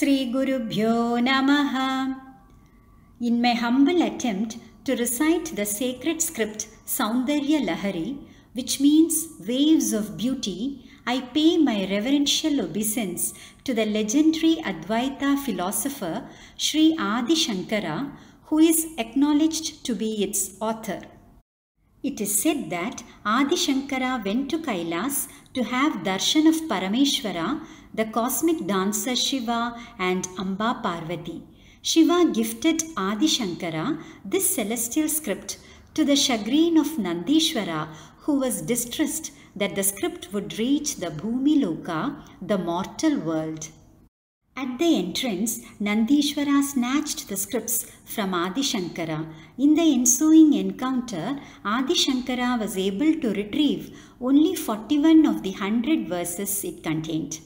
Gurubhyo Namaha. In my humble attempt to recite the sacred script Saundarya Lahari, which means waves of beauty, I pay my reverential obeisance to the legendary Advaita philosopher Sri Adi Shankara, who is acknowledged to be its author. It is said that Adi Shankara went to Kailas to have darshan of Parameshwara, the cosmic dancer Shiva and Amba Parvati. Shiva gifted Adi Shankara this celestial script to the chagrin of Nandishwara, who was distressed that the script would reach the Bhumi Loka, the mortal world. At the entrance, Nandishwara snatched the scripts from Adi Shankara. In the ensuing encounter, Adi Shankara was able to retrieve only 41 of the 100 verses it contained.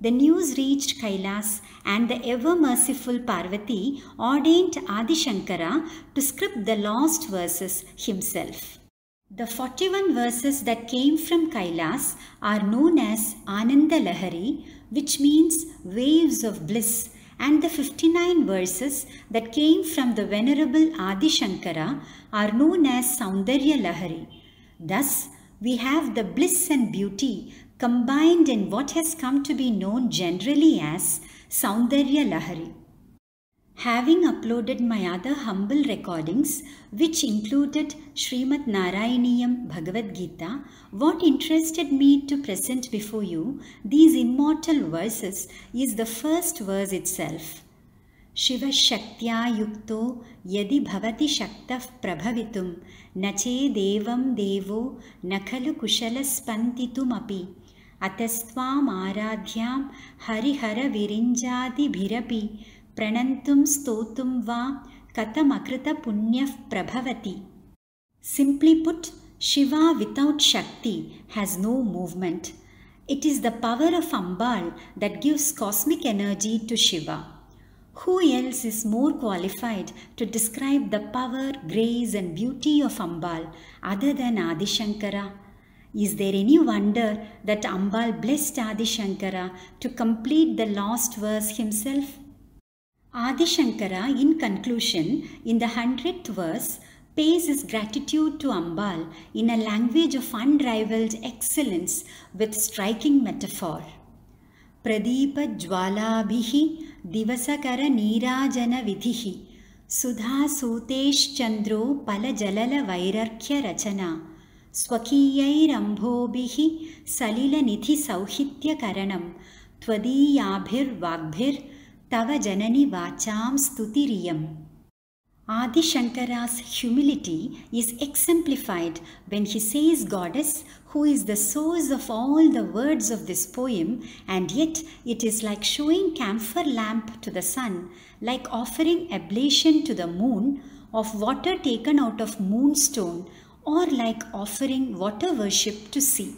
The news reached Kailas, and the ever merciful Parvati ordained Adi Shankara to script the lost verses himself. The 41 verses that came from Kailas are known as Ananda Lahari, which means waves of bliss, and the 59 verses that came from the Venerable Adi Shankara are known as Saundarya Lahari. Thus, we have the bliss and beauty combined in what has come to be known generally as Soundarya Lahari. Having uploaded my other humble recordings, which included Srimad Narayaniyam Bhagavad Gita, what interested me to present before you these immortal verses is the first verse itself. Shiva Shaktya Yukto Yadi Bhavati Shaktav Prabhavitum Nache Devam Devo Nakalu api." अतस्त्वामाराध्यां हरिहरविरिञ्जादिभिरपि प्रणंत स्तोतुं वा कथमकृतपुण्यः प्रभवति। Simply but Shiva without Shakti has no movement it is the power of Ambal that gives cosmic energy to Shiva Who else is more qualified to describe the power, grace, and beauty of Ambal other than Adi Shankara? Is there any wonder that Ambal blessed Adi Shankara to complete the last verse himself? Adi Shankara, in conclusion, in the hundredth verse, pays his gratitude to Ambal in a language of unrivaled excellence with striking metaphor. ಪ್ರದೀಪ ಜ್ವಾಲಾಭಿಃ vidhihi, sudha ವಿಧಿಃ chandro ಸೂತೇಶ್ಚಂದ್ರೋ ಫಲಜಲಲ ವೈರರ್ಖ್ಯ rachana. स्वकीयैरम्भोभिः सलिलनिधिसौहित्यकरणं त्वदीयाभिर्वाग्भिर्तव जननि वाचां स्तुतिरियम् Adi Shankara's humility is exemplified when he says Goddess, who is the source of all the words of this poem, and yet it is like showing camphor lamp to the sun, like offering oblation to the moon of water taken out of moonstone, or like offering water worship to sea.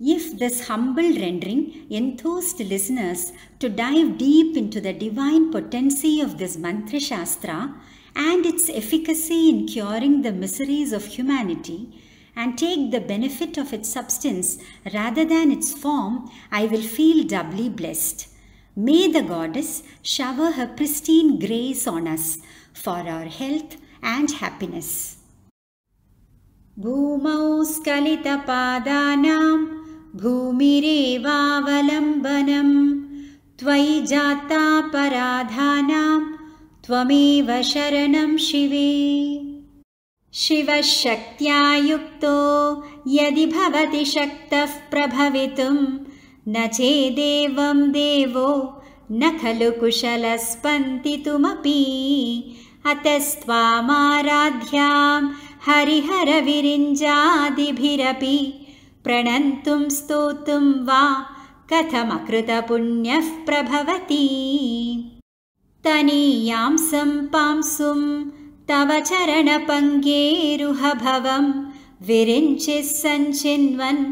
If this humble rendering enthused listeners to dive deep into the divine potency of this Mantra Shastra, and its efficacy in curing the miseries of humanity and take the benefit of its substance rather than its form, I will feel doubly blessed. May the goddess shower her pristine grace on us for our health and happiness. भूमौ स्खलितपादानां भूमिरेवावलम्बनं त्वयि जातापराधानां त्वमेव शरणं शिवे। शिवशक्त्या युक्तो यदि भवति शक्तः प्रभवितुं न चेदेवं देवो न खलु कुशलस्पन्दितुमपि। अतस्त्वामाराध्यां हरिहरविरिञ्जादिभिरपि प्रणन्तुं स्तोतुं वा कथमकृतपुण्यः प्रभवति। तनीयां सम्पांसुं तव चरणपङ्गेरुहभवं विरिञ्चिः सञ्चिन्वन्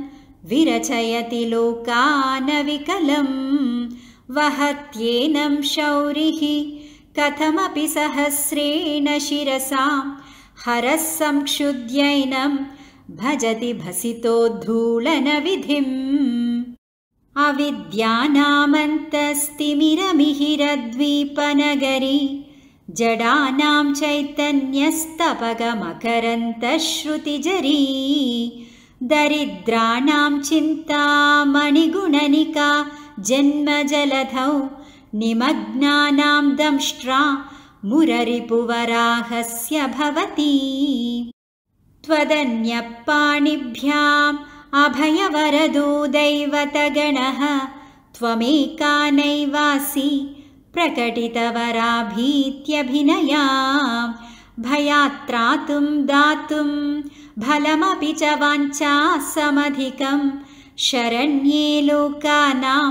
विरचयति लोकानविकलं। वहत्येनं शौरिः कथमपि सहस्रेण शिरसां हरः संक्षुद्यैनं भजति भसितोद्धूलनविधिम् अविद्यानामन्तस्तिमिरमिहिरद्वीपनगरी जडानां चैतन्यस्तपगमकरन्तश्रुतिजरी दरिद्राणां चिन्तामणिगुणनिका जन्मजलधौ निमग्नानां दंष्ट्रा मुररिपुवराहस्य भवति। त्वदन्यपाणिभ्याम् अभयवरदो दैवतगणः त्वमेका नैवासि प्रकटितवराभीत्यभिनया भयात्रातुं दातुं फलमपि च वाञ्चासमधिकं शरण्ये लोकानां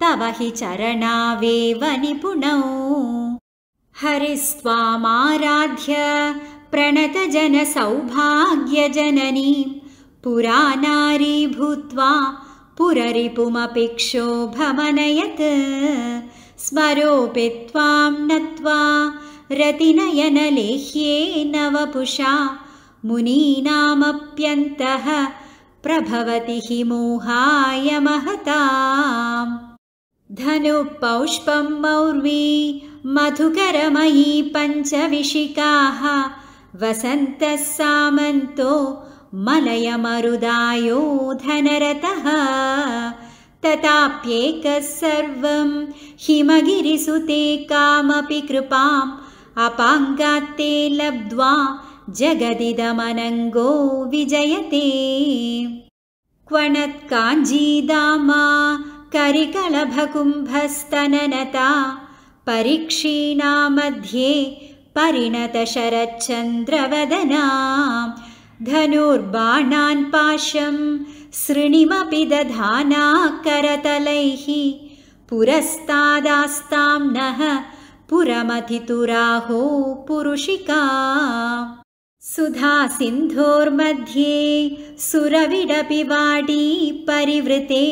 तव हि चरणावेव निपुणौ हरिस्त्वामाराध्य प्रणतजनसौभाग्यजननीं। पुरानारी भूत्वा पुररिपुमपि क्षोभमनयत् स्मरोऽपि त्वां नत्वा रतिनयनलेह्ये नवपुषा। मुनीनामप्यन्तः प्रभवति हि मोहाय महताम्। धनुपौष्पं मौर्वी मधुकरमयी पञ्चविशिकाः वसन्तः सामन्तो मलयमरुदायो धनरतः तथाप्येकः सर्वं हिमगिरिसुते कामपि कृपाम् अपाङ्गात्ते लब्ध्वा जगदिदमनङ्गो विजयते। क्वणत्काञ्जीदामा करिकलभकुम्भस्तननता परीक्षीणा मध्ये परिणतशरच्चन्द्रवदना धनुर्बाणान् पाशं सृणिमपि दधाना करतलैः पुरस्तादास्तां नः पुरमथितुराहो पुरुषिका। सुधा सिन्धोर्मध्ये सुरविडपि वाडी परिवृते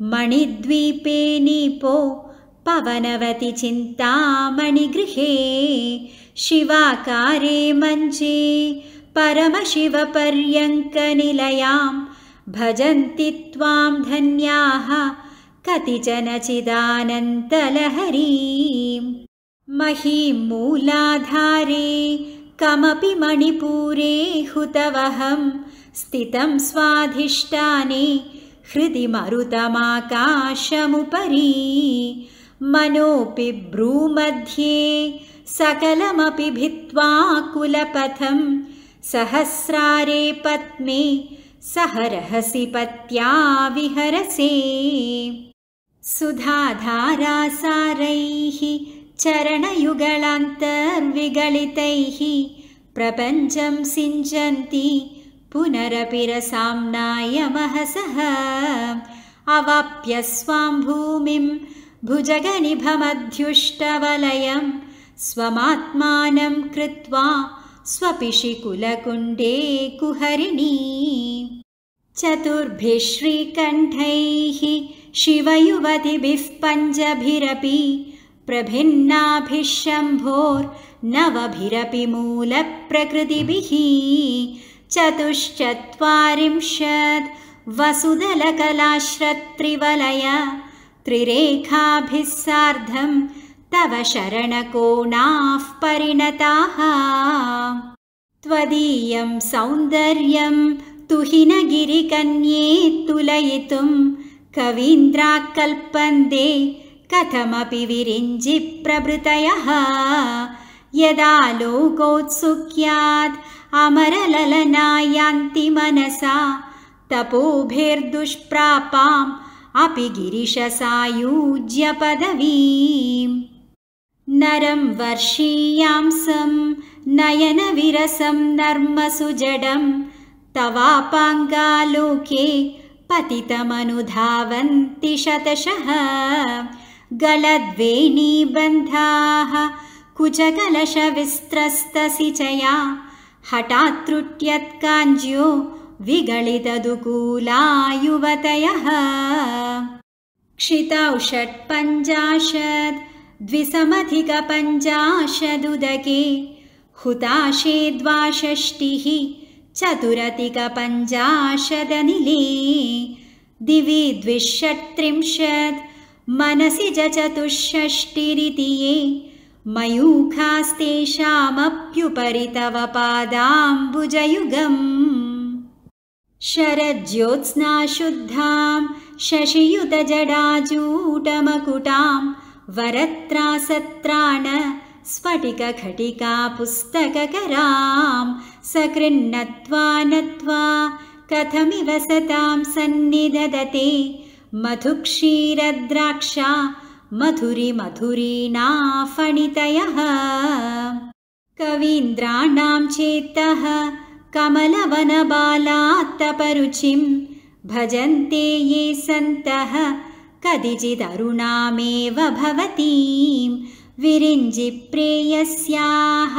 मणिद्वीपे नीपो पवनवति चिन्तामणिगृहे शिवाकारे मञ्चे परमशिवपर्यङ्कनिलयां भजन्ति त्वां धन्याः कतिचन चिदानन्तलहरीं महीं मूलाधारे कमपि मणिपूरे हुतवहं स्थितं स्वाधिष्ठाने हृदि मरुतमाकाशमुपरि मनोऽपि भ्रूमध्ये सकलमपि भित्त्वा कुलपथं सहस्रारे पद्मे सह रहसि पत्या विहरसे। सुधाधारासारैः चरणयुगलान्तर्विगलितैः प्रपञ्चं सिञ्चन्ति पुनरपि रसाम्नायमहसः अवाप्य स्वां भूमिं भुजगनिभमध्युष्टवलयं स्वमात्मानं कृत्वा स्वपिशिकुलकुण्डे कुहरिणी। चतुर्भिः श्रीकण्ठैः शिवयुवतिभिः पञ्चभिरपि प्रभिन्नाभिः शम्भोर्नवभिरपि मूलप्रकृतिभिः। चतुश्चत्वारिंशत् वसुदलकलाश्रत्रिवलय त्रिरेखाभिः सार्धं तव शरणकोणाः परिणताः। त्वदीयं सौन्दर्यं तुहिनगिरिकन्ये तुलयितुं कवीन्द्राकल्पन्दे कथमपि विरिञ्जिप्रभृतयः यदा लोकोत्सुक्यात् अमरललनायान्ति मनसा तपोभिर्दुष्प्रापाम् अपि गिरिशसायुज्यपदवीम्। नरं वर्षीयांसं नयनविरसं नर्मसुजडं तवापाङ्गालोके पतितमनुधावन्ति शतशः। गलद्वेणीबन्धाः कुचकलशविस्त्रस्तसिचया हठात्त्रुट्यत्काञ्ज्यो विगलितदुकूलायुवतयः। क्षितौ षट्पञ्चाशत् द्विसमधिकपञ्चाशदुदके हुताशे द्वाषष्टिः चतुरधिकपञ्चाशदनिले। दिवि द्विषट्त्रिंशत् मनसि च चतुष्षष्टिरिति ये मयूखास्तेषामप्युपरि तव पादाम्बुजयुगम् शरज्योत्स्नाशुद्धां शशियुतजडाजूटमकुटां वरत्रासत्राण स्फटिकघटिका पुस्तककरां सकृन्नत्वा नत्वा कथमिव सतां सन्निधदते मधुक्षीरद्राक्षा मधुरिमधुरीनाफणितयः। कवीन्द्राणां चेत्तः कमलवनबालात्तपरुचिं भजन्ते ये सन्तः कदिचिदरुणामेव भवतीं विरिञ्जिप्रेयस्याः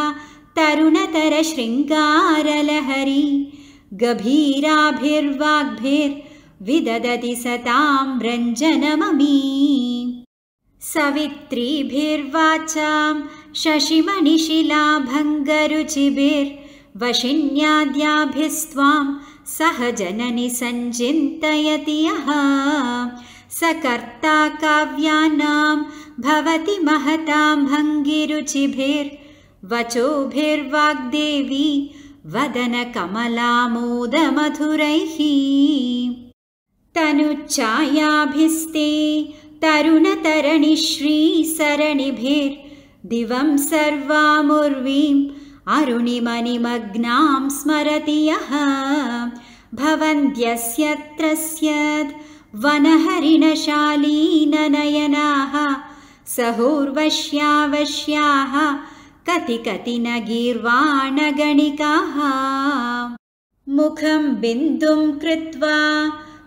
तरुणतरशृङ्गारलहरी गभीराभिर्वाग्भिर्विदधति सतां रञ्जनममी सवित्रीभिर्वाचां शशिमणिशिलाभङ्गरुचिभिर्वशिन्याद्याभिस्त्वां सह जननि सञ्चिन्तयति यः। स कर्ता काव्यानां भवति महतां भङ्गिरुचिभिर्वचोभिर्वाग्देवी वदनकमलामोदमधुरैः। तनुच्छायाभिस्ते तरुणतरणिश्रीसरणिभिर्दिवं सर्वामुर्वीम् अरुणिमणिमग्नां स्मरति यः। भवन्त्यस्य स्याद् वनहरिणशालीननयनाः सहोर्वश्यावश्याः कति कति न गीर्वाणगणिकाः मुखं बिन्दुं कृत्वा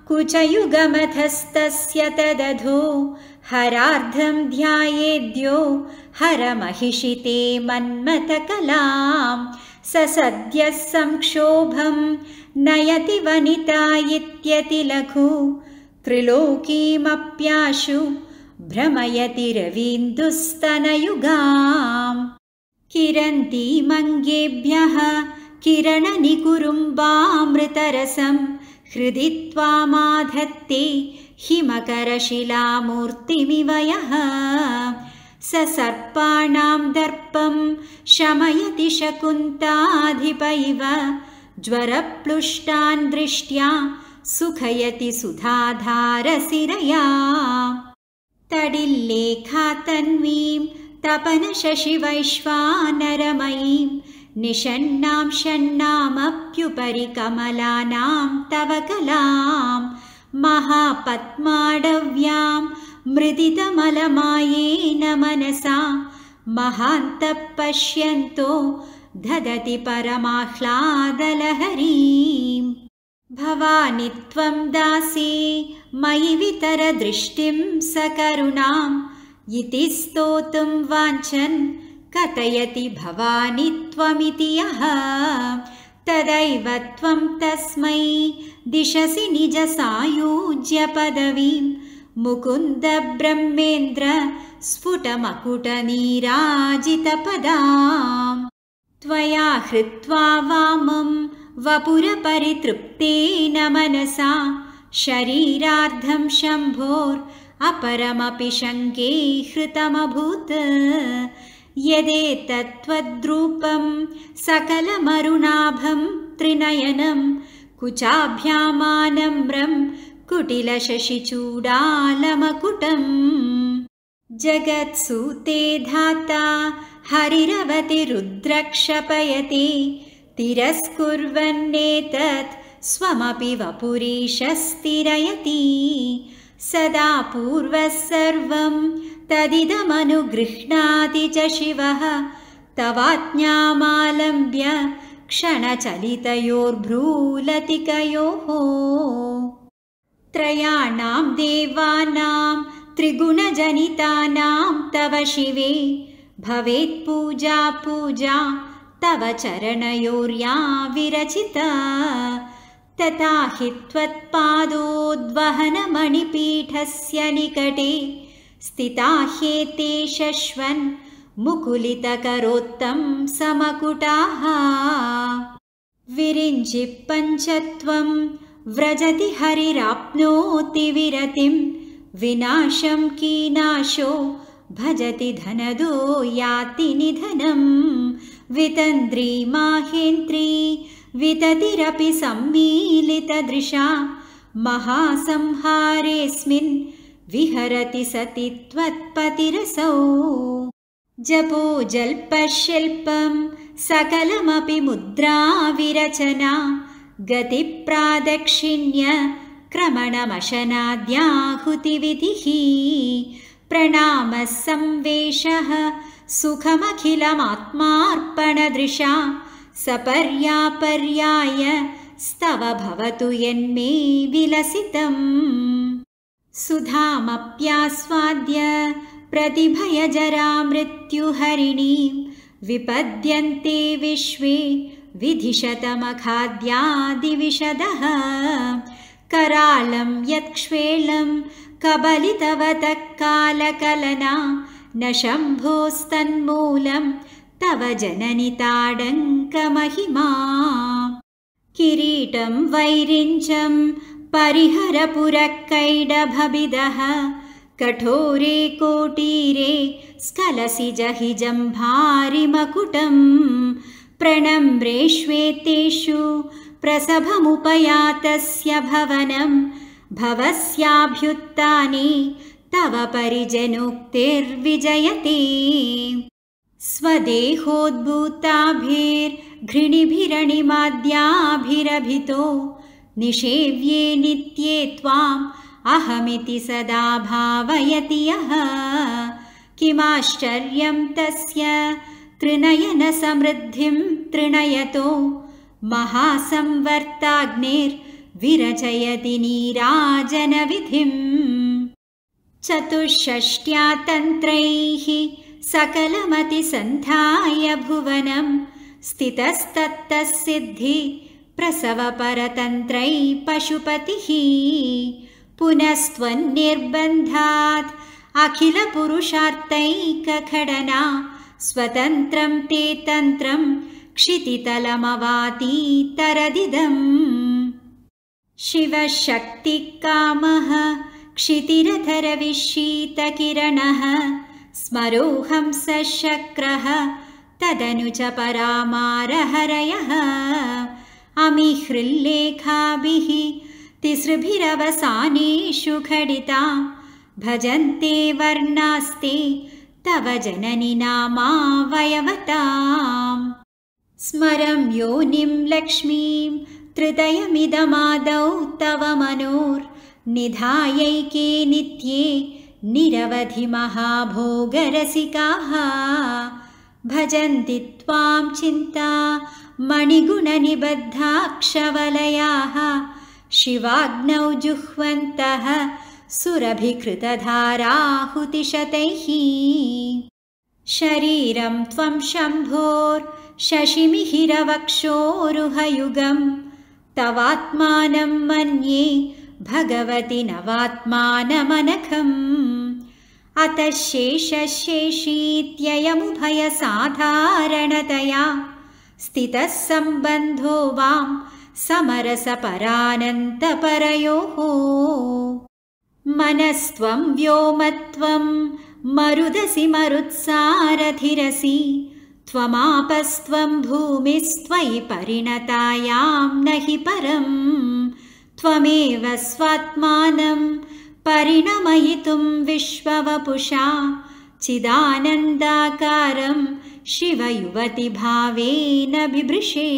कुचयुगमथस्तस्य तदधो हरार्धं ध्यायेद्यो हरमहिषिते मन्मथकलां स सद्यः संक्षोभं नयति वनिता इत्यति लघु। त्रिलोकीमप्याशु भ्रमयति रवीन्दुस्तनयुगाम्। किरन्तीमङ्गेभ्यः किरणनिकुरुम्बामृतरसं हृदि त्वामाधत्ते हिमकरशिलामूर्तिमिव यः स सर्पाणां दर्पं शमयति शकुन्ताधिप इव। ज्वरप्लुष्टान् दृष्ट्या सुखयति सुधाधारसिरया तडिल्लेखातन्वीं तपनशशिवैश्वानरमयीं निषण्णां षण्णामप्युपरि कमलानां तव कलां महापद्माडव्यां मृदितमलमायेन मनसा महान्तः पश्यन्तो ददति परमाह्लादलहरीं भवानि त्वं दासी मयि वितरदृष्टिं सकरुणाम् इति स्तोतुं वाञ्छन् कथयति भवानि त्वमिति यः तदैव त्वं तस्मै दिशसि निजसायुज्यपदवीं मुकुन्दब्रह्मेन्द्र स्फुटमकुटनीराजितपदां त्वया हृत्वा वामं वपुरपरितृप्तेन मनसा। शरीरार्धं शम्भोर् अपरमपि शङ्के हृतमभूत् यदेतत्त्वद्रूपं सकलमरुणाभं त्रिनयनं कुचाभ्यामानम्रं कुटिलशशिचूडालमकुटम् जगत्सूते धाता हरिरवति रुद्रक्षपयति तिरस्कुर्वन्नेतत् स्वमपि वपुरीशस्तिरयति सदा पूर्वः सर्वं तदिदमनुगृह्णाति च शिवः तवाज्ञामालम्ब्य क्षणचलितयोर्भ्रूलतिकयोः त्रयाणां देवानां त्रिगुणजनितानां तव शिवे भवेत्पूजा पूजा तव चरणयोर्या विरचिता तथा हि त्वत्पादोद्वहनमणिपीठस्य निकटे स्थिता ह्येते शश्वन् मुकुलितकरोत्तं समकुटाः। विरिञ्जि पञ्चत्वं व्रजति हरिराप् प्राप्नोति विरतिं विनाशं कीनाशो भजति धनदो याति निधनं। वितन्द्री माहेन्द्री विततिरपि सम्मीलितदृशा। महासंहारेऽस्मिन् विहरति सति त्वत्पतिरसौ। जपो जल्पशिल्पं सकलमपि मुद्राविरचना। गतिप्रादक्षिण्य क्रमणमशनाद्याहुतिविधिः। प्रणामः संवेशः सुखमखिलमात्मार्पणदृशा। सपर्यापर्याय स्तव भवतु यन्मे विलसितम् सुधामप्यास्वाद्य प्रतिभयजरा मृत्युहरिणीं विपद्यन्ते विश्वे विधिशतमखाद्यादिविशदः करालं यत्क्ष्वेलं कबलितवतः कालकलना न शम्भोस्तन्मूलं तव जननिताडङ्कमहिमा किरीटं वैरिञ्चं परिहरपुरकैडभबिदः कठोरे कोटीरे स्खलसि जहिजं भारिमकुटं प्रणम्रेष्वेतेषु प्रसभमुपयातस्य भवनं भवस्याभ्युत्थाने तव परिजनोक्तिर्विजयते। स्वदेहोद्भूताभिर्घृणिभिरणिमाद्याभिरभितो निषेव्ये नित्ये त्वाम् अहमिति सदा भावयति यः। किमाश्चर्यं तस्य? तृणयनसमृद्धिं तृणयतो। महासंवर्ताग्निर्विरचयति नीराजनविधिम् चतुष्षष्ट्या तन्त्रैः सकलमतिसन्धाय भुवनं स्थितस्तत्तः सिद्धि प्रसवपरतन्त्रै पशुपतिः पुनस्त्वन्निर्बन्धात् अखिलपुरुषार्थैकखडना स्वतन्त्रं ते तन्त्रं क्षितितलमवातीतरदिदम्। शिवशक्तिकामः क्षितिरधरविशीतकिरणः स्मरोऽहं सशक्रः तदनु च परामारहरयः अमिहृल्लेखाभिः तिसृभिरवसानेषु खडिता। भजन्ते वर्णास्ते तव जननि नामावयवताम्। स्मरं योनिं लक्ष्मीं त्रिदयमिदमादौ तव मनोर्निधायैके नित्ये निरवधि महाभोगरसिकाः। भजन्ति त्वां चिन्ता मणिगुणनिबद्धाक्षवलयाः। शिवाग्नौ जुह्वन्तः सुरभिकृतधाराहुतिशतैः। शरीरं त्वं शशिमिहिरवक्षोरुहयुगं तवात्मानं मन्ये भगवति नवात्मानमनखम्। अतः शेषशेषीत्ययमुभयसाधारणतया स्थितः सम्बन्धो वां समरसपरानन्तपरयोः। मनस्त्वं व्योमत्वं मरुदसि मरुत्सारथिरसि त्वमापस्त्वं भूमिस्त्वयि परिणतायां न हि परं त्वमेव स्वात्मानं परिणमयितुं विश्ववपुषा चिदानन्दाकारं शिवयुवतिभावेन बिभृशे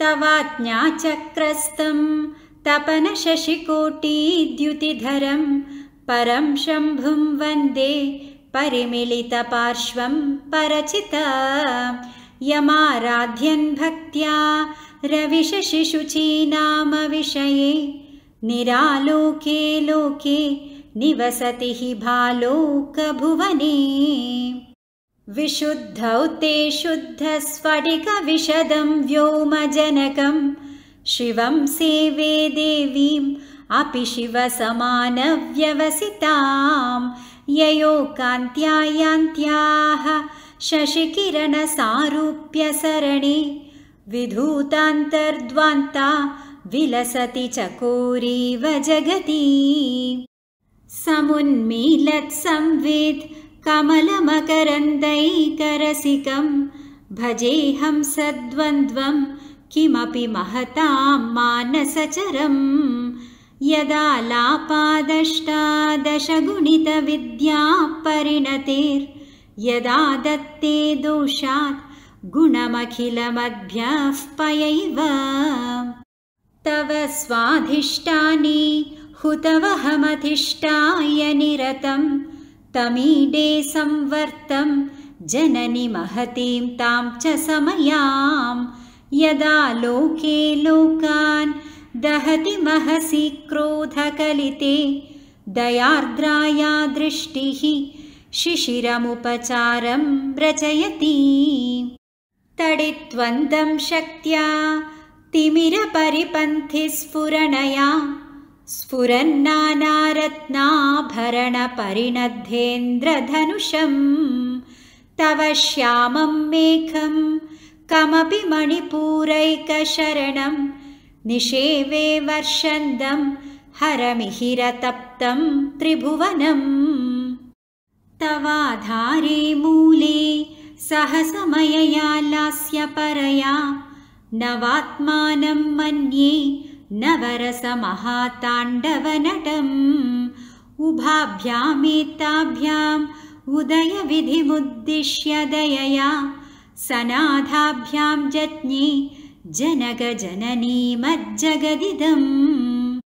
तवाज्ञाचक्रस्तं तपनशशिकोटीद्युतिधरं परं शम्भुं वन्दे परिमिलितपार्श्वं परचित। यमाराध्यन् भक्त्या रविशशिशुचीनामविषये निरालोके लोके निवसति हि भालोकभुवने। विशुद्धौ ते शुद्धस्फटिकविशदं व्योमजनकं शिवं सेवे देवीम् अपि शिवसमानव्यवसितां ययोकान्त्यायान्त्याः शशिकिरणसारूप्यसरणे विधूतान्तर्द्वान्ता विलसति चकोरीव जगति समुन्मीलत्संवेद् कमलमकरन्दैकरसिकं। भजेऽहं सद्वन्द्वं किमपि महतां मानसचरम् यदा लापादष्टादशगुणितविद्या परिणतेर्यदा दत्ते दोषात् गुणमखिलमद्भ्यः पयैव। तव स्वाधिष्ठानि हुतवहमधिष्ठाय निरतं तमीडे संवर्तं जननि महतीं तां च समयां। यदा लोके लोकान् दहति महसि क्रोधकलिते दयार्द्राया दृष्टिः शिशिरमुपचारं रचयति तडित्वन्दं शक्त्या तिमिरपरिपन्थिस्फुरणया स्फुरन्नानारत्नाभरणपरिणद्धेन्द्रधनुषम्। तव श्यामं मेघं कमपि मणिपूरैकशरणं निषेवे वर्षन्दं हरमिहिरतप्तं त्रिभुवनम्। तवाधारे मूले सहसमयया लास्यपरया नवात्मानं मन्ये नवरसमहाताण्डवनटम्। उभाभ्यामेताभ्याम् उदयविधिमुद्दिश्य दयया। सनाथाभ्यां जज्ञे जनकजननीमज्जगदिदम्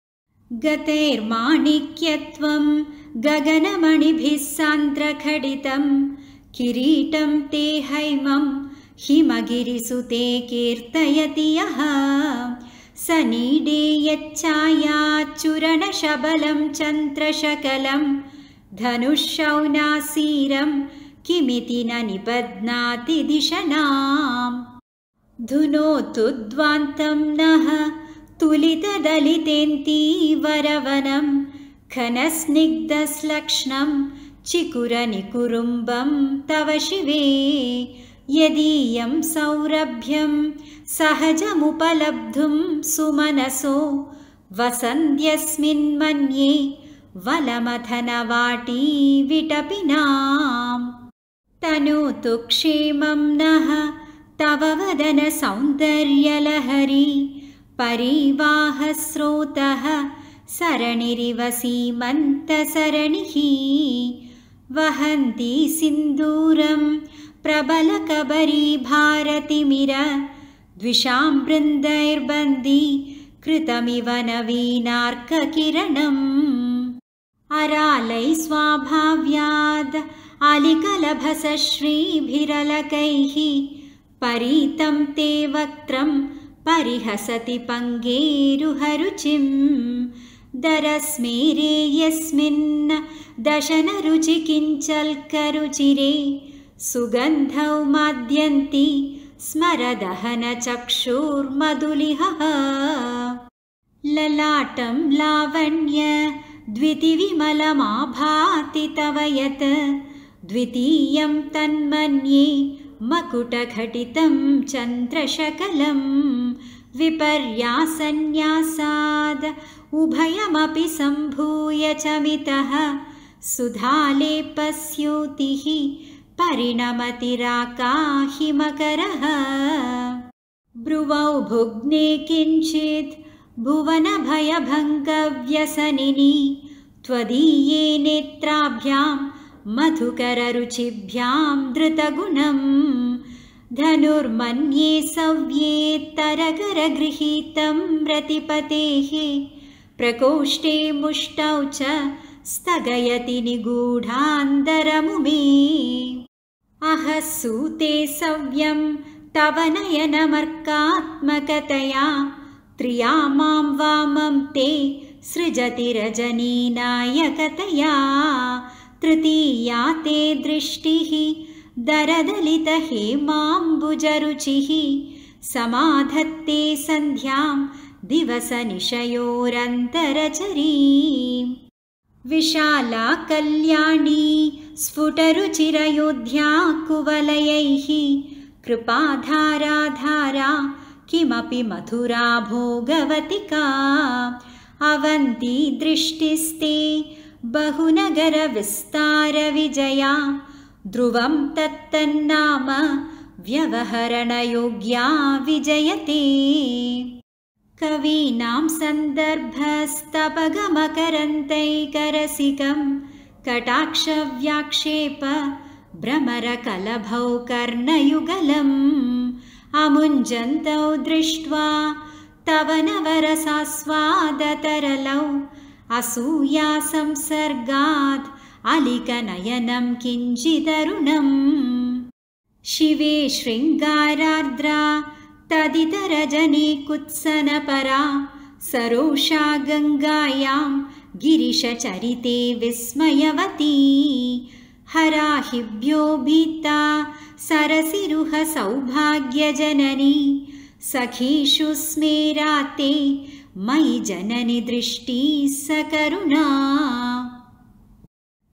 गतेर्माणिक्यत्वं गगनमणिभिः सान्द्रखडितं किरीटं ते हैमं हिमगिरिसुते कीर्तयति यः स नीडे यच्चायाच्चूरणशबलं चन्द्रशकलं धनुःशौनासीरं किमिति न निबध्नाति दिशनाम् धुनोतुद्वान्तं नः तुलितदलितेन्तीवरवनं घनस्निग्धश्लक्ष्णं चिकुरनिकुरुम्बं तव शिवे यदीयं सौरभ्यं सहजमुपलब्धुं सुमनसो। वसन्त्यस्मिन्मन्ये वलमथनवाटी विटपिनाम्। तनोतु क्षेमं नः तव वदनसौन्दर्यलहरी परिवाहस्रोतः सरणिरिव सीमन्तसरणिः। वहन्ती सिन्दूरं प्रबलकबरी भारतिमिर द्विषां बृन्दैर्बन्दी कृतमिव नवीनार्ककिरणम्। अरालै स्वाभाव्याद् अलिकलभसश्रीभिरलकैः परीतं ते वक्त्रं परिहसति पङ्गेरुहरुचिं दरस्मेरे यस्मिन् दशनरुचिकिञ्चल्करुचिरे सुगन्धौ माद्यन्ति स्मरदहनचक्षुर्मधुलिहः। ललाटं लावण्य द्वितिविमलमाभाति तव यत् द्वितीयं तन्मन्ये मकुटघटितं चन्द्रशकलं विपर्यासन्न्यासाद् उभयमपि सम्भूय च मितः सुधालेपस्योतिः परिणमतिराकाहिमकरः। ब्रुवौ भुग्ने किञ्चित् भुवनभयभङ्गव्यसनिनि त्वदीये नेत्राभ्यां मधुकररुचिभ्यां धृतगुणम् धनुर्मन्ये सव्येत्तरकरगृहीतं रतिपतेः प्रकोष्ठे मुष्टौ च स्थगयति निगूढान्तरमुमे। अह सूते सव्यं तव नयनमर्कात्मकतया। त्रिया मां वामं ते सृजति रजनीनायकतया तृतीया ते दृष्टिः दरदलितहेमाम्बुजरुचिः। समाधत्ते सन्ध्यां दिवसनिशयोरन्तरचरी विशाला कल्याणी स्फुटरुचिरयोध्या कुवलयैः कृपाधाराधारा किमपि मधुरा भोगवतिका। अवन्ती दृष्टिस्ते बहुनगरविस्तारविजया ध्रुवं तत्तन्नाम व्यवहरणयोग्या विजयते कवीनां सन्दर्भस्तपगमकरन्तैकरसिकं कटाक्षव्याक्षेप भ्रमरकलभौ कर्णयुगलम् अमुञ्जन्तौ दृष्ट्वा तव नवरसास्वादतरलौ असूया संसर्गात् अलिकनयनं किञ्चिदरुणम्। शिवे शृङ्गारार्द्रा तदितरजनी कुत्सनपरा सरोषा गङ्गायां गिरिशचरिते विस्मयवती। हराहिभ्यो भीता सौभाग्यजननी सखीषु स्मेराते मयि जननि दृष्टि सकरुणा।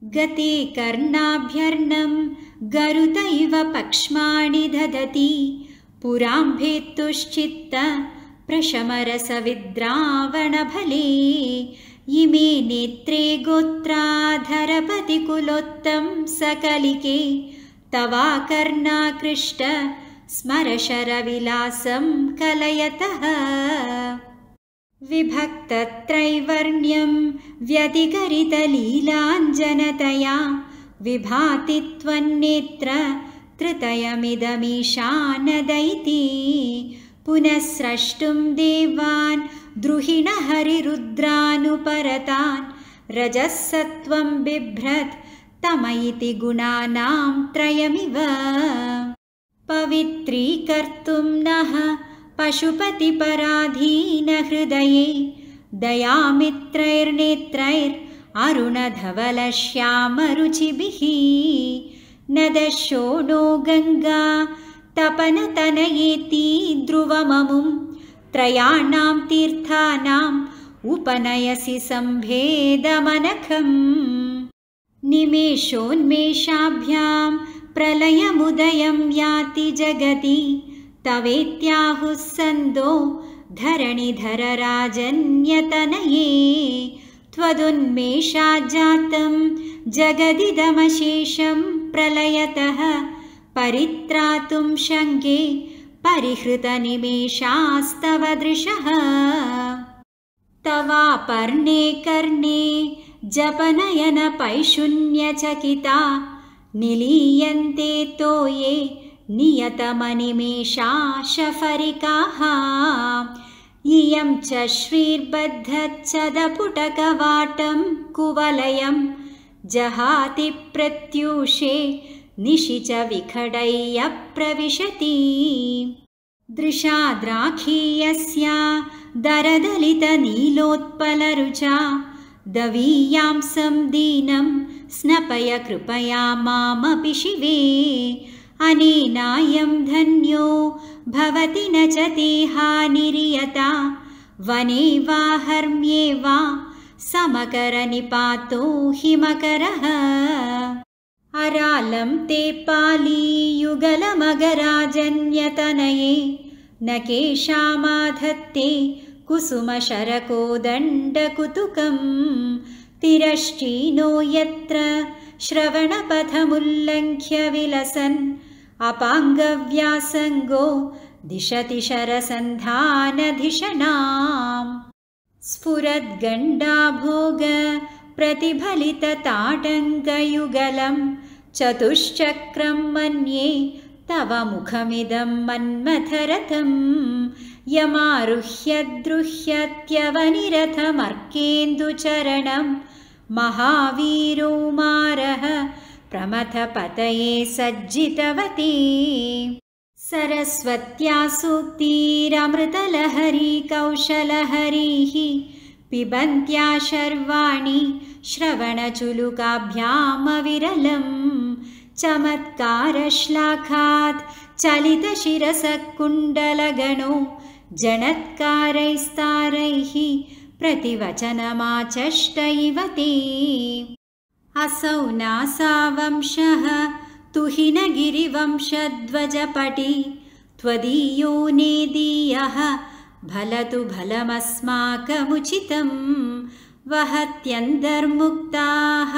गते कर्णाभ्यर्णं गरुत इव पक्ष्माणि ददति पुराम्भेत्तुश्चित्त प्रशमरसविद्रावणफले इमे नेत्रे गोत्राधरपतिकुलोत्तं सकलिके। तवाकर्णाकृष्ट स्मरशरविलासं कलयतः। विभक्तत्रैवर्ण्यं व्यतिकरितलीलाञ्जनतया विभाति त्वन्नेत्र त्रितयमिदमीशानदैति पुनः स्रष्टुं देवान् द्रुहिणहरिरुद्रानुपरतान्। रजःसत्त्वं बिभ्रत् तम इति गुणानां त्रयमिव। पवित्रीकर्तुं नः पशुपतिपराधीनहृदये। दयामित्रैर्नेत्रैररुणधवलश्यामरुचिभिः न नो गङ्गा तपनतनयेति ध्रुवममुं त्रयाणां तीर्थानाम् उपनयसि सम्भेदमनखम् निमेषोन्मेषाभ्यां प्रलयमुदयं याति जगति तवेत्याहुः सन्दो धरणिधरराजन्यतनये। त्वदुन्मेषाज्जातं जगदिदमशेषं प्रलयतः परित्रातुं शङ्गे परिहृतनिमेषास्तव दृशः। तवापर्णे कर्णे जपनयनपैशून्यचकिता निलीयन्ते तो ये नियतमनिमेषाशफरिकाः। इयं च श्रीर्बद्धच्छदपुटकवाटं कुवलयं जहाति प्रत्यूषे निशि च विखडय्यप्रविशति दृशाद्राखीयस्या दरदलितनीलोत्पलरुचा दवीयां दीनं स्नपय कृपया मामपि शिवे। अनेनायं धन्यो भवति न च देहानिर्यता वने वा हर्म्ये वा समकरनिपातो हिमकरः। अरालं ते पालीयुगलमगराजन्यतनये न केषामाधत्ते कुसुमशरकोदण्डकुतुकं तिरश्चीनो यत्र श्रवणपथमुल्लङ्घ्य विलसन् अपाङ्गव्यासङ्गो दिशति शरसन्धानधिषणाम् स्फुरद्गण्डाभोग प्रतिफलितताटङ्कयुगलं चतुश्चक्रं मन्ये तव मुखमिदं मन्मथरथम् यमारुह्यद्रुह्यत्यवनिरथमर्केन्दुचरणं महावीरोमारः प्रमथपतये सज्जितवती सरस्वत्या सूक्तिरमृतलहरी कौशलहरीः पिबन्त्या शर्वाणि श्रवणचुलुकाभ्यामविरलं चमत्कारश्लाघात् चलितशिरसकुण्डलगणो जनत्कारैस्तारैः प्रतिवचनमाचष्ट इव ते। असौ नासावंशः तुहिनगिरिवंशध्वजपटि त्वदीयो नेदीयः भलतु भलमस्माकमुचितं वहत्यन्तर्मुक्ताः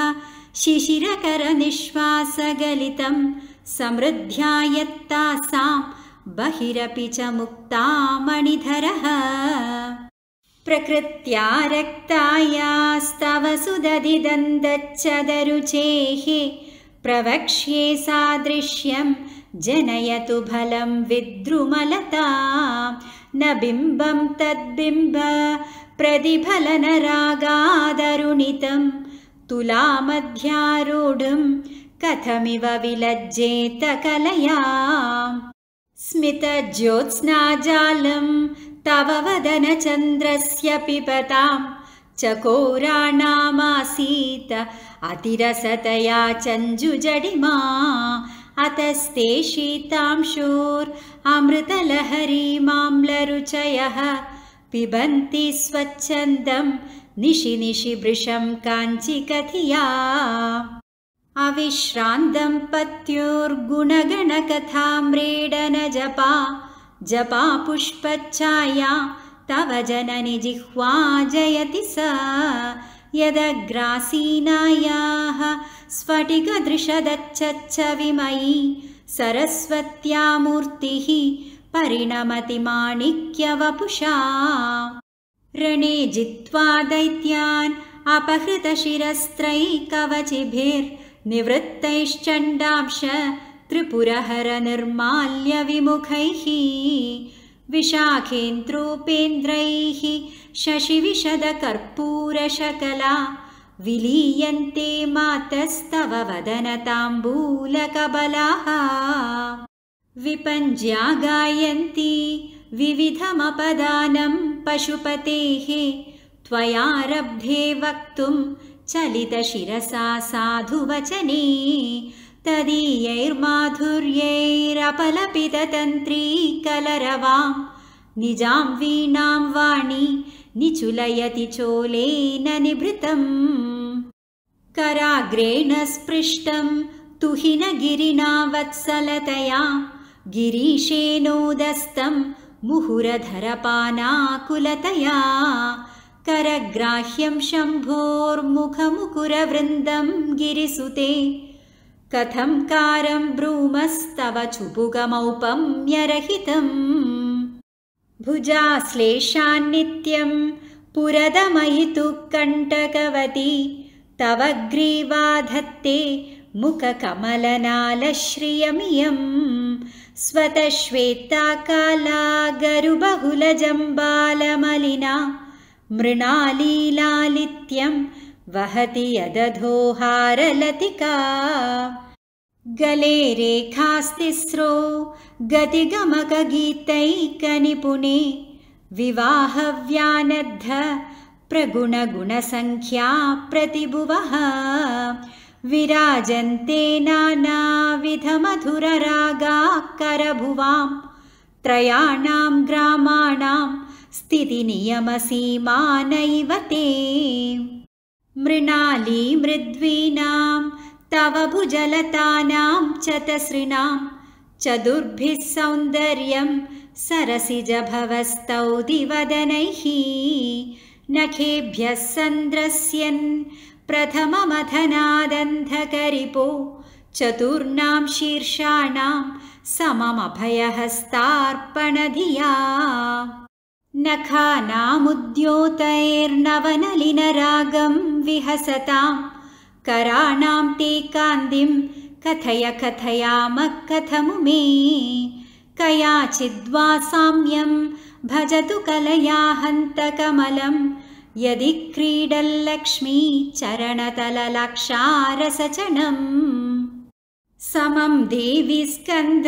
शिशिरकरनिःश्वासगलितं समृद्ध्यायत्तासां बहिरपि च मुक्ता मणिधरः प्रकृत्या रक्तायास्तव सुदधिदन्दच्चदरुचेः प्रवक्ष्ये सादृश्यं जनयतु फलं विद्रुमलता। न बिम्बं तद्बिम्ब प्रतिफलनरागादरुणितं। तुलामध्यारूढुं कथमिव विलज्जेत कलया। स्मितज्योत्स्नाजालं तव वदनचन्द्रस्य पिबतां चकोराणामासीत अतिरसतया चञ्जुजडिमा अतस्ते शीतांशोरमृतलहरीमाम्लरुचयः पिबन्ति स्वच्छन्दं निशि निशि वृषं काञ्चिकथिया अविश्रान्तं पत्योर्गुणगणकथाम्रेडन जपा जपा पुष्पच्छाया तव जननि जिह्वा जयति सा। यदग्रासीनायाः स्फटिकदृशदच्चच्च विमयी सरस्वत्या मूर्तिः परिणमति माणिक्यवपुषा रणे जित्वा दैत्यान् अपहृतशिरस्त्रैकवचिभिर्निवृत्तैश्चण्डांश त्रिपुरहरनिर्माल्यविमुखैः विशाखेन्द्रोपेन्द्रैः शशिविशदकर्पूरशकला विलीयन्ते मातस्तव वदनताम्बूलकबलाः। विपञ्ज्या गायन्ति विविधमपदानं पशुपतेः त्वयारब्धे वक्तुं चलितशिरसा साधुवचने तदीयैर्माधुर्यैरपलपिततन्त्रीकलरवां निजां वीणां वाणी निचुलयति चोलेन निभृतम्। कराग्रेण स्पृष्टं तुहिनगिरिणा वत्सलतया गिरीशेनोदस्तं मुहुरधरपानाकुलतया करग्राह्यं शम्भोर्मुखमुकुरवृन्दं गिरिसुते कथं कारं ब्रूमस्तव चुबुगमौपम्यरहितम् भुजाश्लेषान्नित्यं पुरदमयितु कण्टकवती तव ग्रीवाधत्ते मुखकमलनालश्रियमियं स्वतश्वेता गरुबहुलजम्बालमलिना मृणालीलालित्यं वहति यदधोहारलतिका। गले रेखास्तिस्रो गतिगमकगीतैकनिपुणे विवाहव्यानद्ध प्रगुणगुणसङ्ख्या प्रतिभुवः। विराजन्ते नानाविधमधुररागाकरभुवां त्रयाणां ग्रामाणां स्थितिनियमसीमानैव ते मृणाली मृद्वीनां तव भुजलतानां चतसृणां चतुर्भिः सौन्दर्यं सरसिजभवस्तौ दिवदनैः। नखेभ्यः सन्द्रस्यन् प्रथममथनादन्धकरिपो चतुर्णां शीर्षाणां सममभयहस्तार्पणधिया नखानामुद्योतैर्नवनलिनरागं विहसतां। कराणां ते कान्तिं कथय कथयामः कथमु मे। कयाचिद्वा साम्यं भजतु कलया हन्तकमलं यदि क्रीडल्लक्ष्मी चरणतललक्षारसचनम् समं देवि स्कन्द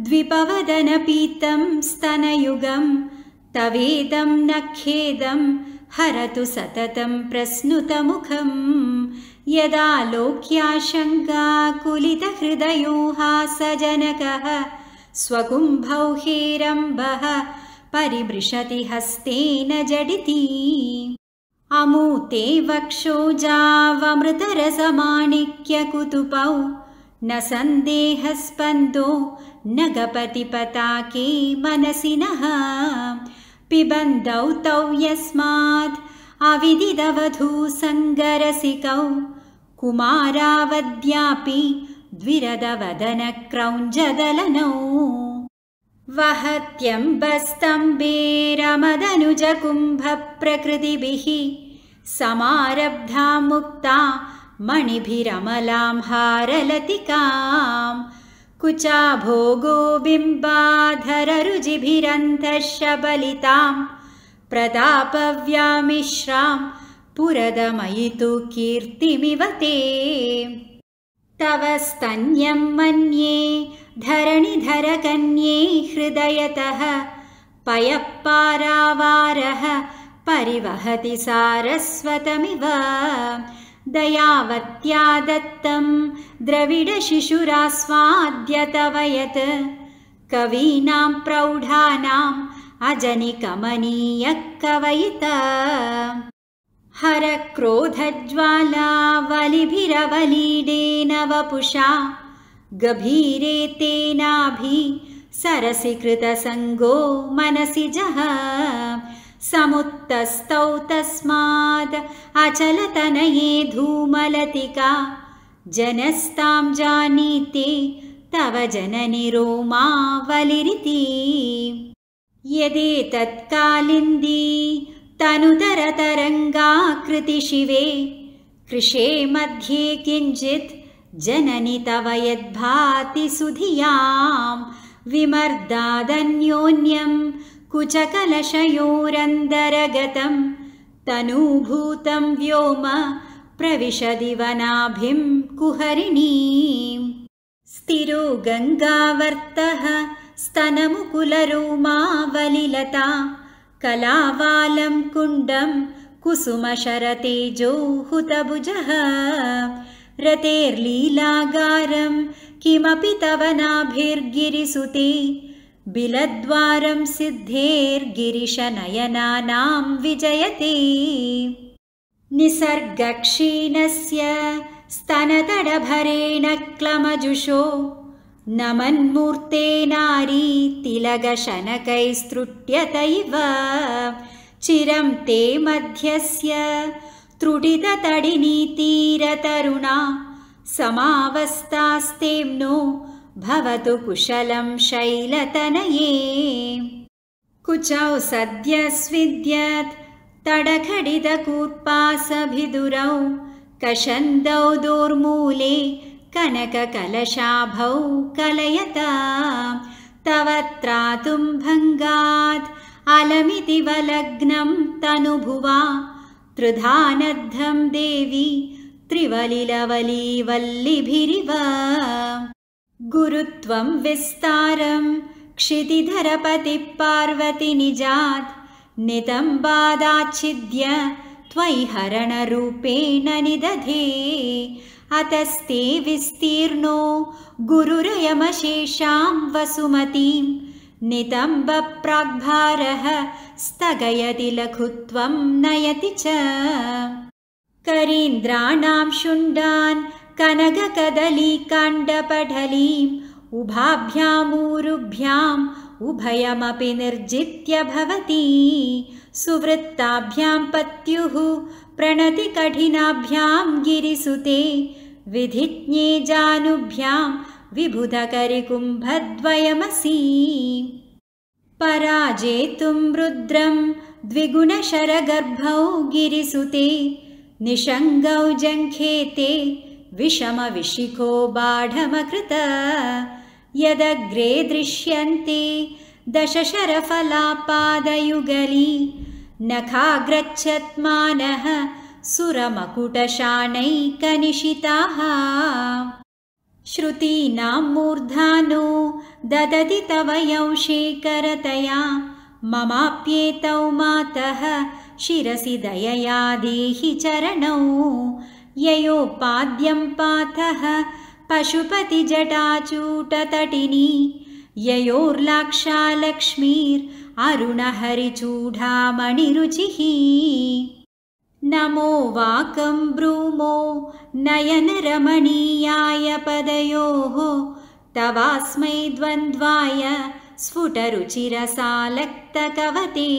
द्विपवदनपीतं स्तनयुगं तवेदं न खेदं हरतु सततं प्रस्नुतमुखं। यदा लोक्याशङ्काकुलितहृदयो हासजनकः स्वकुम्भौ हेरम्बः परिमृशति हस्तेन जडिति। अमूते वक्षोजावमृतरसमाणिक्यकुतुपौ न सन्देहस्पन्दो न गपतिपताके मनसि नः पिबन्दौ तौ यस्मात् अविदिदवधू सङ्गरसिकौ कुमारावद्यापि द्विरदवदनक्रौञ्जदलनौ वहत्यम्बस्तम्बेरमदनुजकुम्भप्रकृतिभिः समारब्धा मुक्ता मणिभिरमलां हारलतिकां कुचा भोगोबिम्बाधररुजिभिरन्धः शबलितां प्रतापव्यामिश्रां पुरदमयितु कीर्तिमिव ते। तव स्तन्यं मन्ये धरणिधरकन्ये हृदयतः पयःपारावारः परिवहति सारस्वतमिव दयावत्या दत्तं द्रविडशिशुरास्वाद्य तव यत् कवीनां प्रौढानाम् अजनिकमनीयः कवयित हरक्रोधज्वालावलिभिरवलीडेन वपुषा गभीरे तेनाभि सरसि कृतसङ्गो मनसि जः समुत्तस्तौ तस्माद् अचलतनये धूमलतिका। जनस्तां जानीते तव जननि रोमावलिरिति। यदेतत्कालिन्दी तनुतरतरङ्गाकृतिशिवे कृशे मध्ये किञ्चित् जननि तव यद्भाति सुधियां। विमर्दादन्योन्यं कुचकलशयोरन्दरगतं तनूभूतं व्योम प्रविशदिवनाभिं कुहरिणीं स्थिरो गङ्गावर्तः स्तनमुकुलरोमावलिलता कलावालं कुण्डं कुसुमशरतेजो हुतभुजः रतेर्लीलागारं किमपि तव नाभिर्गिरिसुते बिलद्वारं सिद्धेर्गिरिशनयनानां विजयते। निसर्गक्षीणस्य स्तनतडभरेण क्लमजुषो नमन्मूर्ते नारी तिलगशनकैस्तृट्यतैव चिरं ते मध्यस्य त्रुटिततडिनीतीरतरुणा समावस्थास्तेम्नो भवतु कुशलं शैलतनये। कुचौ सद्यस्विद्यत् तडखडितकूर्पासभिदुरौ कषन्दौ दोर्मूले कनककलशाभौ कलयता। तव त्रातुं भङ्गात् अलमिति वलग्नं तनुभुवा त्रिधानद्धं देवी त्रिवलिलवलीवल्लिभिरिव गुरुत्वं विस्तारं क्षितिधरपतिः पार्वति नितम्बादाच्छिद्य त्वयि हरणरूपेण निदधे। अतस्ते विस्तीर्णो गुरुरयमशेषां वसुमतीं नितम्बप्राग्भारः स्थगयति लघुत्वं नयति च। करीन्द्राणां शुण्डान् कनककदलीकाण्डपढलीम् उभाभ्यामूरुभ्याम् उभयमपि निर्जित्य भवति। सुवृत्ताभ्यां पत्युः प्रणतिकठिनाभ्यां गिरिसुते। विधिज्ञे जानुभ्यां विबुधकरिकुम्भद्वयमसि। पराजेतुं रुद्रं द्विगुणशरगर्भौ गिरिसुते। निषङ्गौ जङ्घेते विषमविशिखो बाढमकृत। यदग्रे दृश्यन्ते दशशरफलापादयुगली। नखाग्रच्छत्मानः सुरमकुटशानैकनिशिताः। श्रुतीनां मूर्धानो ददति तव यौशेकरतया ममाप्येतौ मातः शिरसि दयया देहि चरणौ ययोपाद्यं पातः पशुपतिजटाचूटतटिनी। ययोर्लाक्षा लक्ष्मीर् अरुणहरिचूडामणिरुचिः नमो वाकं ब्रूमो नयनरमणीयाय पदयोः। तवास्मै द्वन्द्वाय स्फुटरुचिरसालक्तकवते।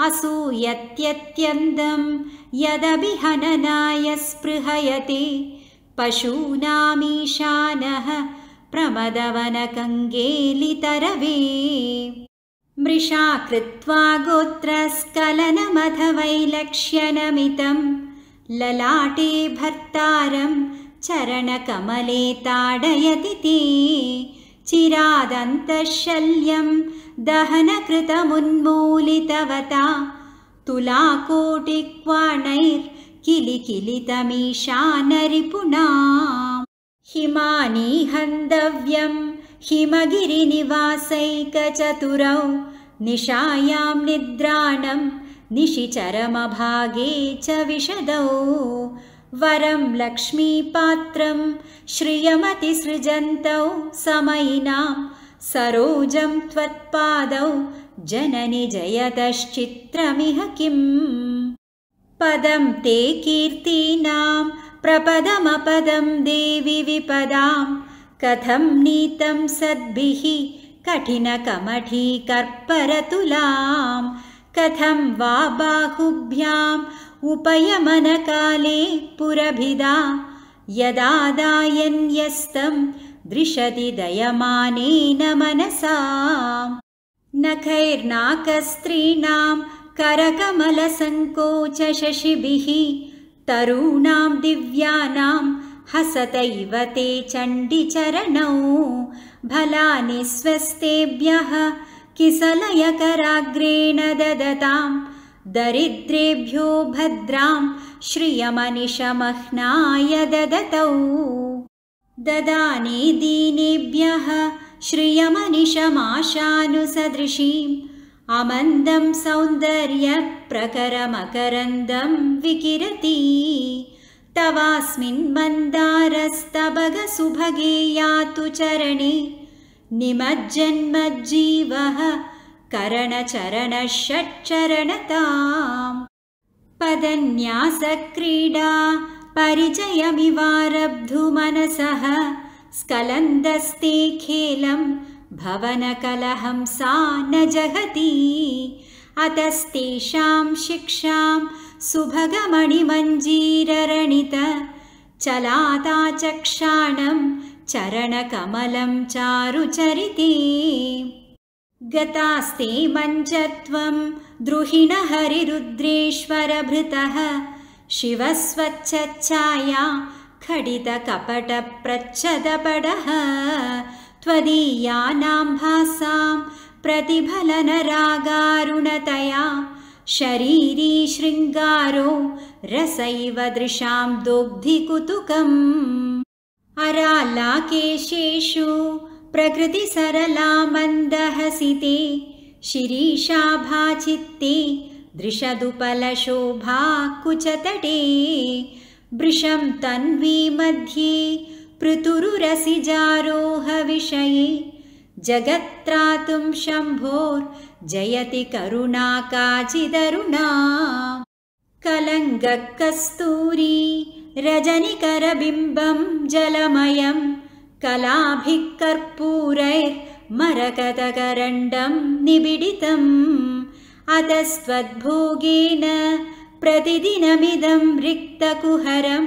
असूयत्यत्यन्दं यदभिहननाय स्पृहयते पशूनामीशानः प्रमदवनकङ्गेलितरवे मृषा कृत्वा गोत्रस्खलनमथवैलक्ष्यनमितं ललाटे भर्तारं चरणकमले ताडयति ते। चिरादन्तशल्यं दहनकृतमुन्मूलितवता तुलाकोटिक्वाणैर्किलिकिलितमीशानरिपुणा हिमानी हन्दव्यं हिमगिरिनिवासैकचतुरौ निशायां निद्राणं निशिचरमभागे च विशदौ। वरं लक्ष्मीपात्रं श्रियमतिसृजन्तौ समयिनां सरोजं त्वत्पादौ जननि जयतश्चित्रमिह किम्? पदं ते कीर्तीनां प्रपदमपदं देवि विपदां। कथं नीतं सद्भिः कठिनकमठीकर्परतुलां कथं वा बाहुभ्याम् उपयमनकाले पुरभिदा। यदादायन्यस्तं दृशति दयमानेन मनसा। नखैर्नाकस्त्रीणां करकमलसङ्कोचशशिभिः तरूणां दिव्यानां हसत इव ते चण्डिचरणौ। भलानि स्वस्तेभ्यः किसलयकराग्रेण ददतां दरिद्रेभ्यो भद्रां श्रियमनिशमह्नाय ददतौ ददाने दीनेभ्यः श्रियमनिशमाशानुसदृशीम्। अमन्दं सौन्दर्यप्रकरमकरन्दं विकिरति। तवास्मिन् मन्दारस्तबगसुभगे यातु चरणे। निमज्जन्मज्जीवः करणचरणषट्चरणताम्। पदन्यासक्रीडा परिचयमिवारब्धुमनसः स्कलन्दस्ते खेलं भवनकलहं सा न जगति। अतस्तेषां शिक्षां सुभगमणिमञ्जीररणित चलाताचक्षाणं चरणकमलं चारुचरिते। गतास्ते मञ्चत्वं द्रुहिणहरिरुद्रेश्वरभृतः शिवस्वच्छाया खडितकपटप्रच्छदपडः। त्वदीयानां भासां प्रतिफलनरागारुणतया शरीरी शृङ्गारो रसैव दृशां दोग्धिकुतुकम्। अरालाकेशेषु प्रकृतिसरला मन्दहसिते शिरीशाभाचित्ते दृशदुपलशोभा कुचतटे वृषं तन्वी मध्ये पृतुरुरसिजारोहविषये जगत्त्रातुं शम्भोर्जयति करुणा काचिदरुणा कलङ्गकस्तूरी रजनिकरबिम्बं जलमयं कलाभिः कर्पूरैर्मरकतकरण्डं निबिडितम् अतस्त्वद्भोगेन प्रतिदिनमिदं रिक्तकुहरं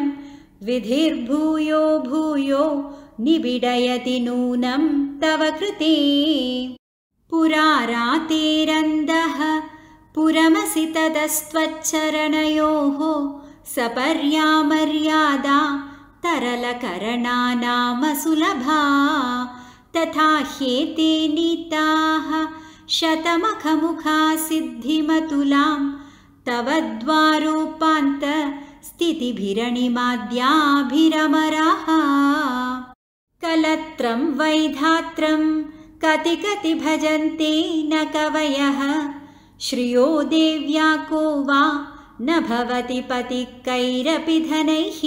विधिर्भूयो भूयो निबिडयति नूनं तव कृते। पुरारातेरन्दः पुरमसि ततस्त्वच्चरणयोः सपर्यामर्यादा तरलकरणानामसुलभा तथा ह्येते नीताः शतमखमुखा सिद्धिमतुलां तव द्वारोपान्तस्थितिभिरणिमाद्याभिरमराः कलत्रं वैधात्रं कति कति भजन्ते न कवयः। श्रियो देव्या को वा न भवति पतिकैरपि धनैः।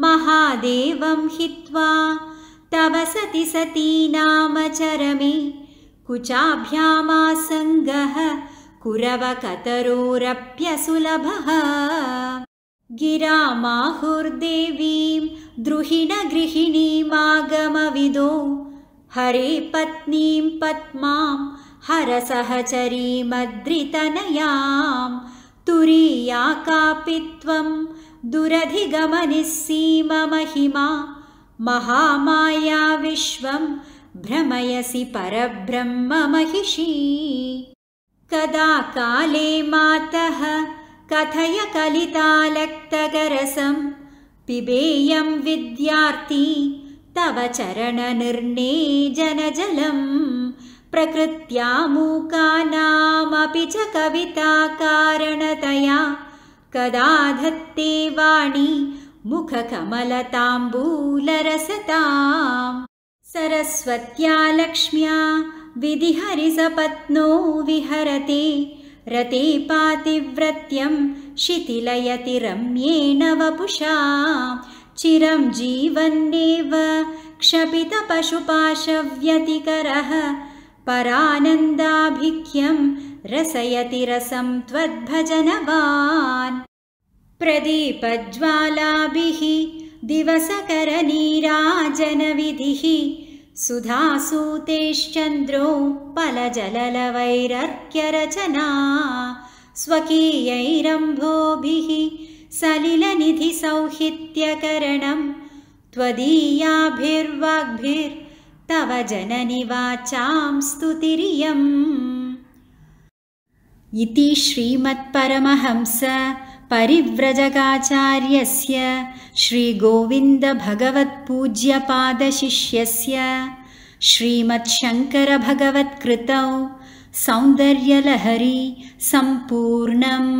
महादेवं हित्वा तव सति सती नाम चरमे कुचाभ्यामासङ्गः कुरवकतरोरप्यसुलभः। गिरामाहुर्देवीं द्रुहिणगृहिणीमागमविदो हरे पत्नीं पद्मां हरसहचरीमद्रितनयां। तुरीया कापि त्वं दुरधिगमनिस्सीममहिमा महामाया विश्वं भ्रमयसि परब्रह्ममहिषी कदा काले मातः कथय कलितालक्तकरसं पिबेयं विद्यार्थी तव चरणनिर्णे जनजलं प्रकृत्या मूकानामपि च कविताकारणतया। कदा धत्ते वाणी मुखकमलताम्बूलरसताम् सरस्वत्या लक्ष्म्या विधिहरिसपत्नो विहरते रते पातिव्रत्यं शिथिलयति रम्येण वपुषा चिरं जीवन्नेव क्षपितपशुपाशव्यतिकरः परानन्दाभिख्यं रसयति रसं त्वद्भजनवान् प्रदीपज्वालाभिः दिवसकरनीराजनविधिः सुधासूतेश्चन्द्रोपलजललवैरर्क्यरचना स्वकीयैरम्भोभिः सलिलनिधिसौहित्यकरणं त्वदीयाभिर्वाग्भिर्तव जननि वाचां स्तुतिरियम्। इति श्रीमत्परमहंस परिव्रजकाचार्यस्य श्रीगोविन्दभगवत्पूज्यपादशिष्यस्य श्रीमच्छङ्करभगवत्कृतौ सौन्दर्यलहरी सम्पूर्णम्